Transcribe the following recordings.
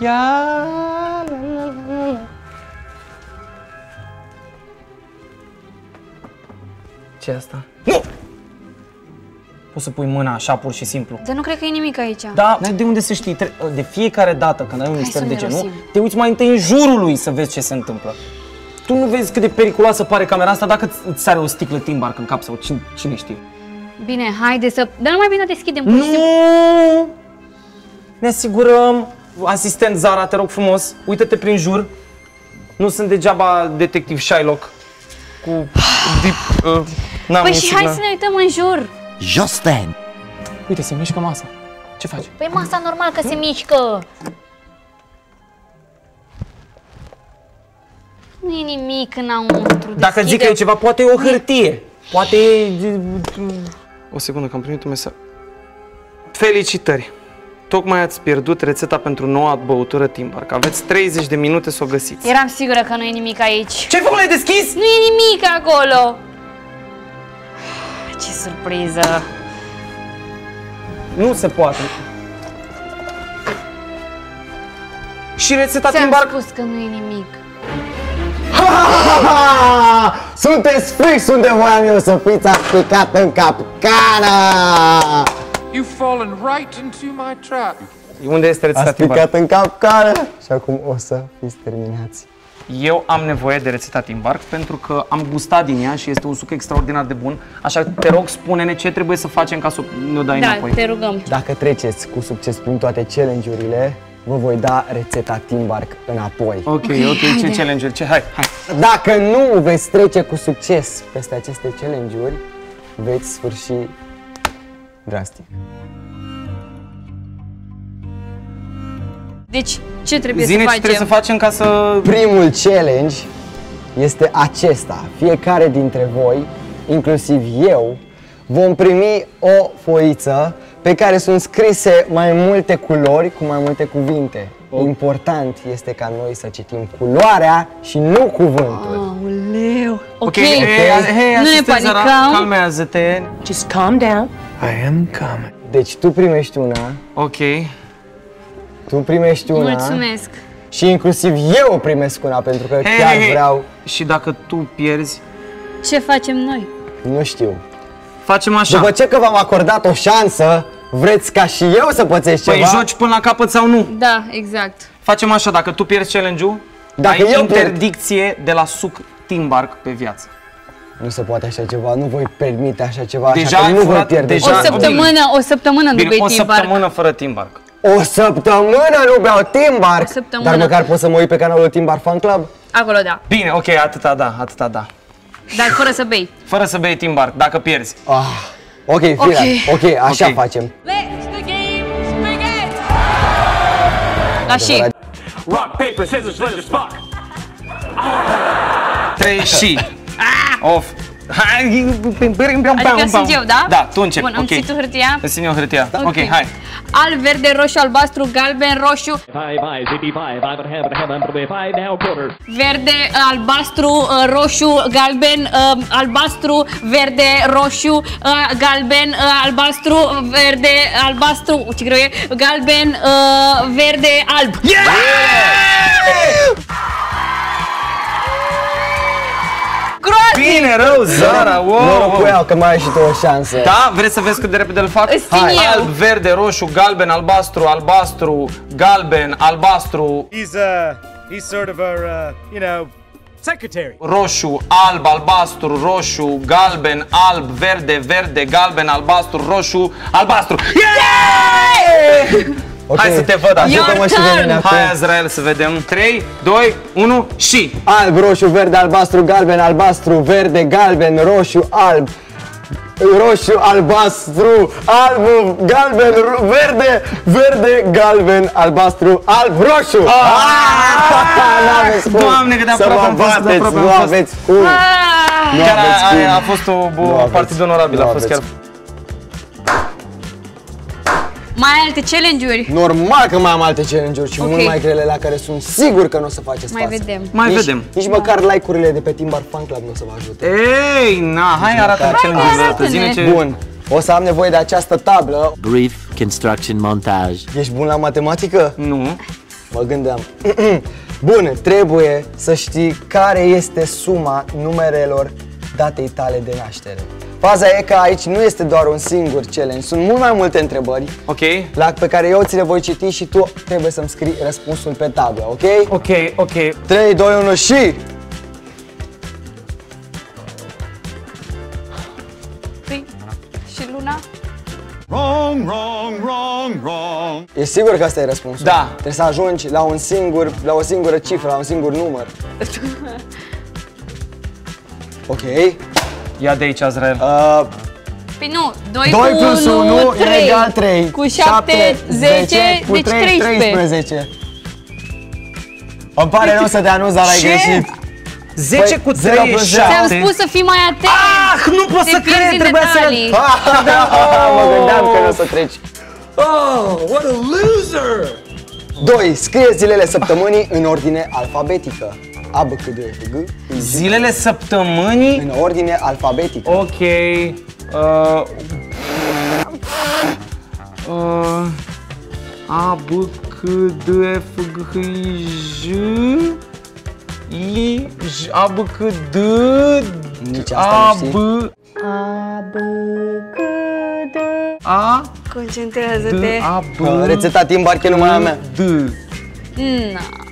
Ia, la, la, la, la. ce asta? Nu! Poți să pui mâna așa pur și simplu. Dar nu cred că e nimic aici. Da, de unde să știi? Tre- De fiecare dată când ai un mister să de genul, mirosim. te uiți mai întâi în jurul lui să vezi ce se întâmplă. Tu nu vezi cât de periculoasă pare camera asta dacă îți- îți sare o sticlă timbark în cap sau cine, cine știe. Bine, haide să... Dar nu mai bine deschidem pur și simplu. Nu! Ne asigurăm. Asistent Zara, te rog frumos, uită-te prin jur. Nu sunt degeaba detectiv Shylock cu deep... Uh, n-am Păi un și hai signal. să ne uităm în jur. Just then, Uite, se mișcă masa. Ce faci? Păi masa normal că se mișcă. Nu e nimic înăuntru. Dacă zic că e ceva, poate e o hârtie. Poate e... O secundă, că am primit un mesaj. Felicitări! Tocmai ați pierdut rețeta pentru noua băutură Timbark. Aveți 30 de minute să o găsiți. Eram sigură că nu e nimic aici. Ce-ai făcut? L-ai deschis? Nu e nimic acolo. Ce surpriză. Nu se poate. Și rețeta Ți-am Timbark? spus că nu e nimic. Ha! Sunteți fix unde voiam eu să fiți, ați picat în capcană! You've fallen right into my trap. Unde este rețeta Ați Timbark? picat în capcană și acum o să fiți terminați. Eu am nevoie de rețeta Timbark pentru că am gustat din ea și este un suc extraordinar de bun. Așa că te rog, spune-ne ce trebuie să facem ca să ne-o dai Da, înapoi. te rugăm. Dacă treceți cu succes prin toate challenge-urile, vă voi da rețeta Timbark înapoi. Ok, ok, ce challenge Ce? Hai, hai. Dacă nu veți trece cu succes peste aceste challenge-uri, veți sfârși drastic. Deci, ce trebuie Zine să ce facem? trebuie să facem ca să... Primul challenge este acesta. Fiecare dintre voi, inclusiv eu, vom primi o foiță pe care sunt scrise mai multe culori cu mai multe cuvinte. Important este ca noi să citim culoarea și nu cuvântul. Aoleu. Ok, Ok, hei, hei, nu ne asistent Zara, panicăm. calmează-te. Just calm down. I am coming. Deci tu primești una, Ok. Tu primești una Mulțumesc. și inclusiv eu primesc una pentru că Hei, chiar hei, hei. vreau, Și dacă tu pierzi, Ce facem noi? nu știu. facem așa. După ce că v-am acordat o șansă, vreți ca și eu să pățesc Păi ceva? joci până la capăt sau nu? Da, exact. Facem așa, dacă tu pierzi challenge-ul, Dacă ai eu pierd- interdicție de la suc Timbark pe viață. Nu se poate așa ceva, nu voi permite așa ceva, Deja așa ai că nu voi furat- pierde deja- O șansa. săptămână, o săptămână nu Bine, bei o Timbark. săptămână fără Timbark. O săptămână nu beau Timbark, O săptămână. dar măcar pot să mă uit pe canalul Timbar Fan Club? Acolo, da. Bine, ok, atâta da, atâta da. Dar fără să bei. Fără să bei Timbark, dacă pierzi. Ah, ok, fii Ok. ok, așa Ok. facem. Let the games begin! La și. Rock, paper, scissors, scissors, Spock. 3 și. Off. Hai, Adică sunt eu, da? Da, tu începi, Bun, îmi ok. ții tu hârtia? Îți țin eu hârtia. Ok, hai. Alb, verde, roșu, albastru, galben, roșu, Five eyes, eighty five, I would have it, have it, five now quarters. verde, albastru, uh, roșu, galben, uh, albastru, verde, roșu, uh, galben, uh, albastru, verde, albastru, ce greu e, galben, uh, verde, alb. Groaznic! Bine, rău, Zara, wow. Noroc cu ea că mai ai și tu o șansă. Da? Vreți să vezi cât de repede îl fac? Îți țin Hai. eu. Alb, verde, roșu, galben, albastru, albastru, galben, albastru, He's uh he's sort of our uh you know secretary. roșu, alb, albastru, roșu, galben, alb, verde, verde, galben, albastru, roșu, albastru. Yeah! Ok. Hai să te văd așa. Ajută-mă și pe mine acum. Hai, Azrael, să vedem. 3, 2, 1 și... Alb, roșu, verde, albastru, galben, albastru, verde, galben, roșu, alb. roșu, albastru, alb, galben, ro- verde, verde, galben, albastru, alb, roșu! N-aveți cum Doamne, cât de să aproape mă am fost, de bateți, aproape nu am fost. aveți cum! Nu Chiar aveți a, cum. a, a fost o, o Nu aveți. partidă onorabilă, Nu a fost chiar... aveți. Mai ai alte challenge-uri? Normal că mai am alte challenge-uri și Ok. mult mai grele la care sunt sigur că nu o să faceți Mai față. vedem. Mai nici, vedem. Nici măcar like-urile de pe Timbar Fan Club nu o să vă ajute. Ei, na, hai arată măcar. challenge Hai, ul ăsta, arată-ne. zine ce... Bun, o să am nevoie de această tablă. Brief construction montage. Ești bun la matematică? Nu. Mă gândeam. Bun, trebuie să știi care este suma numerelor datei tale de naștere. Faza e că aici nu este doar un singur challenge, sunt mult mai multe întrebări Ok? la, pe care eu ți le voi citi și tu trebuie să-mi scrii răspunsul pe tablă, ok? Ok, ok. 3, 2, 1 și... Păi, și Luna? Ești sigur că asta e răspunsul? Da. Trebuie să ajungi la un singur, la o singură cifră, la un singur număr. Ok. Ia de aici, Azrael. Uh, Păi nu, 2, 2 cu plus 1, 1 3. e egal 3. Cu 7, 10, cu deci 3, 13. 13. Îmi pare rău să te anunț, dar ai Ce? greșit. 10 Păi, cu zero 3 e plus zero. 7. Ți-am spus să fii mai atent. Ah, nu pot Te să pierzi cred, în trebuia să... detalii. mă gândeam că nu o să treci. Oh, what a loser! 2. Scrie zilele săptămânii în ordine alfabetică. A, B, C, D, E, F, G, I, J. Zilele săptămânii? În ordine alfabetică. Ok. Uh, uh, A, B, C, D, E, F, G, H, I, J I, J, A, B, C, D Nici asta A, nu știi. B A, Concentrează-te. D, A, Uh, B Rețeta timp e numai a mea. D Na.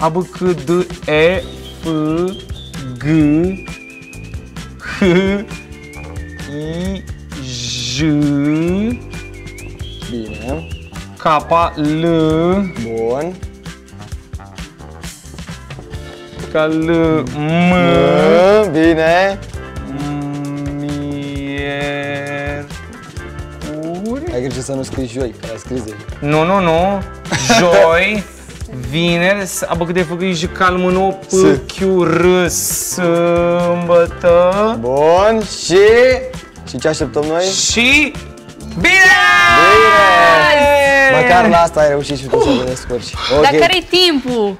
A, B, C, D, E, F, G, H, I, J, Bine. K, L, Bun. K, L, M, Uh, Bine. Miercuri. Ai grijă să nu scrii joi, că ai scris deja. Nu, nu, nu. Joi, vineri, s- A, B, C, D, F, G, Și, J, K, L, M, N, O, P, S. Q, R, sâmbătă Bun, și... Și ce așteptăm noi? și... Bine! Măcar la asta ai reușit și tu să te descurci. Dar Ok. care-i timpul?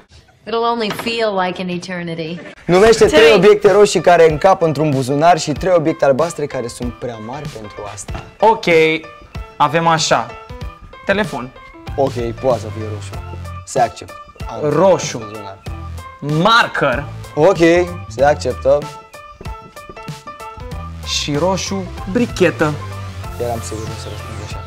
It'll only feel like an eternity. Numește trei Trei. obiecte roșii care încap într-un buzunar și trei obiecte albastre care sunt prea mari pentru asta. Ok, avem așa. Telefon, Ok, poate să fie roșu. Se acceptă. Am Roșu. buzunar. marker Ok, se acceptă. și roșu, brichetă. Eram sigur că o să răspund așa.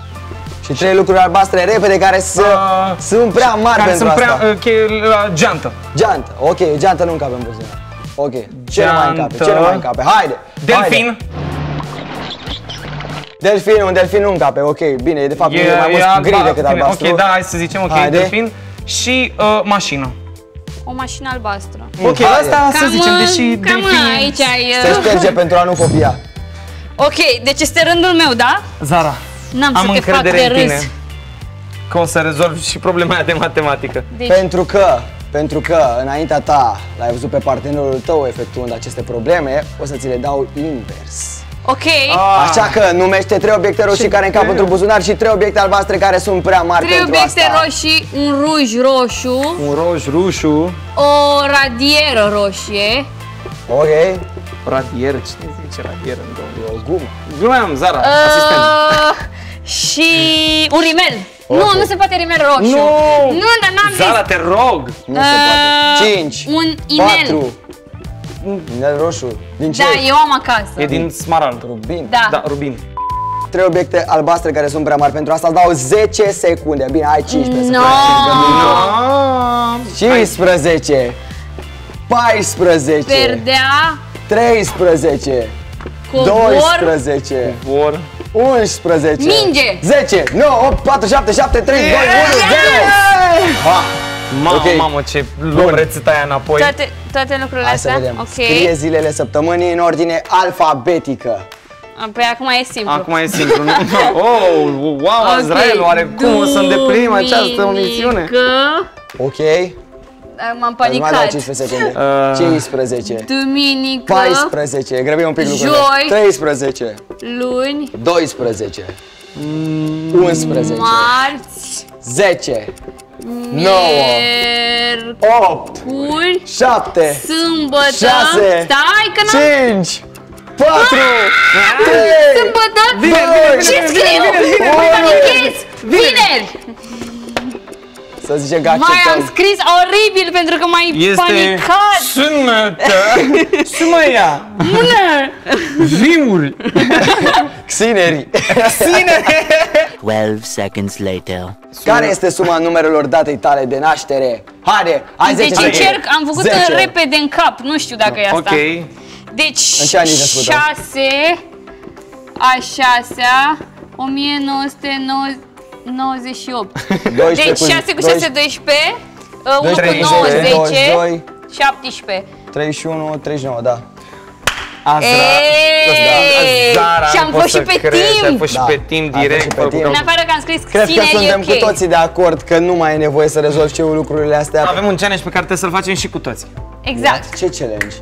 Și trei lucruri albastre repede care să, Ah, sunt prea mari Care pentru sunt asta. prea... Uh, che- uh, geantă. Geantă, ok, geantă nu încape în buzunar. Ok, ce nu mai încape, ce Geantă. nu mai încape, haide! Delfin. Haide. Delfin, un delfin nu încape, ok, bine, de fapt e, mai mult alba- gri decât bine, albastru. Ok, da, hai să zicem, ok, Haide. delfin. Și uh, mașină. O mașină albastră. Ok, haide. asta să Cam, zicem, uh, deși cam delfin... aici ai... Se uh, șterge pentru a nu copia. Ok, deci este rândul meu, da? Zara, N-am am să te fac încredere de în tine. râs. Că o să rezolvi și problema aia de matematică. Deci, Pentru că, pentru că înaintea ta l-ai văzut pe partenerul tău efectuând aceste probleme, o să ți le dau invers. Ok, Ah. Așa că numește trei obiecte roșii care încap într-un buzunar și trei obiecte albastre care sunt prea mari trei pentru obiecte asta. roșii, un ruj roșu, Un roș, rușu, o radieră roșie, Ok, radier, cine zice radier în domnul? e o gumă. Glumeam, Zara, asistent. uh, și un rimel. Nu, nu se poate rimel roșu. Nu! Nu, dar n-am Zara, zis. te rog! Nu se poate. 5, un inel. 4, inel roșu. Din ce? Da, eu am acasă. E din smarald. Rubin. Da. Da, rubin. Trei obiecte albastre care sunt prea mari pentru asta îți dau 10 secunde. Bine, ai 15 să No. faci. 15 14 Verdea, 13 cobor, 12 Vor. 11 Minge. 10 9 8 4 7 7 3 2 1 0 Ha! Mamă, Ok. mamă, ce luăm rețeta aia înapoi. toate, toate lucrurile Hai să astea. vedem. Ok. Scrie zilele săptămânii în ordine alfabetică. Păi acum e simplu. Acum e simplu, nu? Oh, wow, Ok, Azrael, oare cum o să îndeplinim această misiune? Duminică. Ok? M-am Îți mai dau panicat. 15 secunde. Uh. 15. Duminică, 14. Grăbim un pic lucrurile. Joi. 13. luni, 12. 11. marți, 10. 9. miercuri, 8. 7. sâmbătă. Șase. Stai că n-am 5. 4. 3. sâmbătă. Vine, vine, Ce vine, scriu? vine, vine, Păi vine, m-am vine. închis. Vineri. Să zice că Mai am acceptăm. scris oribil pentru că m-ai Este... panicat. Sună-te! Sună-ia! Bună! Viuri! Xineri. 12 seconds later. Care este suma numerelor datei tale de naștere? Haide, hai 10 Deci secunde. încerc, am făcut 10. în repede în cap, nu știu dacă e asta. Ok. Deci În ce an ești născută? 6 a 6 1998. 12 Deci cu 6 cu 6 12, 1 cu 12, 9 10, 22, 17. 31, 39, da. Azra... Eee, Zara, și nu am pot fost și să pe cred, Ai timp. fost și Da, pe timp ai fost direct. și pe făcut- timp. În afară că am scris Cred că Xine suntem e cu ok. toții de acord că nu mai e nevoie să rezolvi și eu lucrurile astea. Avem un challenge pe care trebuie să-l facem și cu toți. Exact. Ce challenge?